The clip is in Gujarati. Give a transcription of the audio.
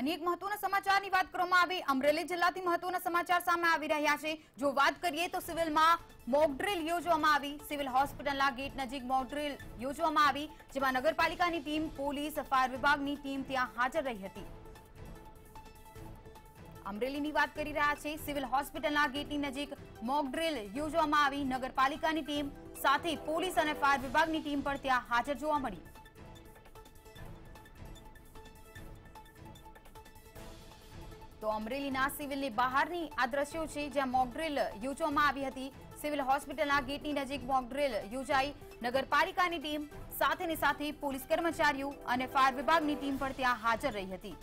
અને મહત્વના સમાચારની વાત કરવામાં આવે. અમરેલી જિલ્લાથી મહત્વના સમાચાર સામે આવી રહ્યા છે. જો વાત કરીએ તો સિવિલમાં મોકડ્રીલ યોજવામાં આવી. સિવિલ હોસ્પિટલના ગેટ નજીક મોકડ્રીલ યોજવામાં આવી, જેમાં નગરપાલિકાની ટીમ, પોલીસ, ફાયર વિભાગની ટીમ ત્યાં હાજર રહી હતી. અમરેલીની વાત કરી રહ્યા છે. સિવિલ હોસ્પિટલના ગેટની નજીક મોકડ્રીલ યોજવામાં આવી. નગરપાલિકાની ટીમ સાથે પોલીસ અને ફાયર વિભાગની ટીમ પણ ત્યાં હાજર જોવા મળી. તો અમરેલીના સિવિલની બહારની આ દ્રશ્યો છે જ્યાં મોકડ્રીલ યોજવામાં આવી હતી. સિવિલ હોસ્પિટલના ગેટની નજીક મોકડ્રીલ યોજાઈ. નગરપાલિકાની ટીમ સાથેની સાથે પોલીસ કર્મચારીઓ અને ફાયર વિભાગની ટીમ પણ ત્યાં હાજર રહી હતી.